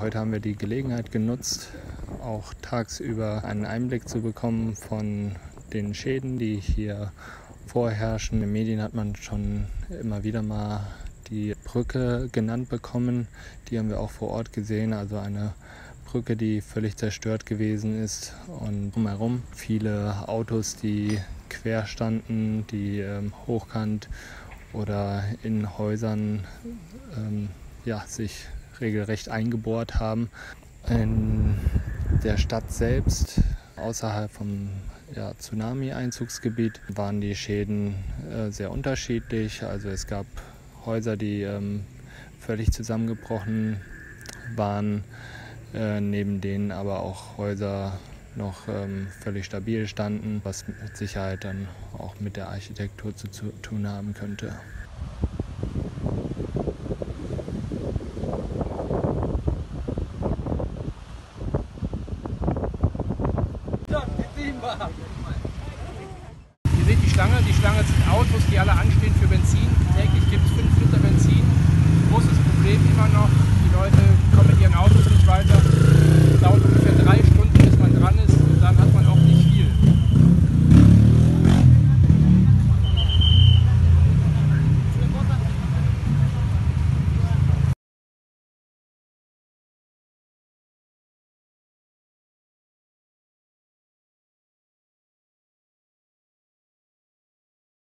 Heute haben wir die Gelegenheit genutzt, auch tagsüber einen Einblick zu bekommen von den Schäden, die hier vorherrschen. In den Medien hat man schon immer wieder mal die Brücke genannt bekommen. Die haben wir auch vor Ort gesehen. Also eine Brücke, die völlig zerstört gewesen ist und drumherum viele Autos, die quer standen, die ähm, hochkant oder in Häusern ähm, ja, sich regelrecht eingebohrt haben. In der Stadt selbst, außerhalb vom ja, Tsunami-Einzugsgebiet, waren die Schäden äh, sehr unterschiedlich. Also es gab Häuser, die ähm, völlig zusammengebrochen waren, äh, neben denen aber auch Häuser noch ähm, völlig stabil standen, was mit Sicherheit dann auch mit der Architektur zu, zu tun haben könnte. Steambar. Ihr seht die Schlange, die Schlange sind Autos, die alle anstehen für Benzin. Täglich gibt es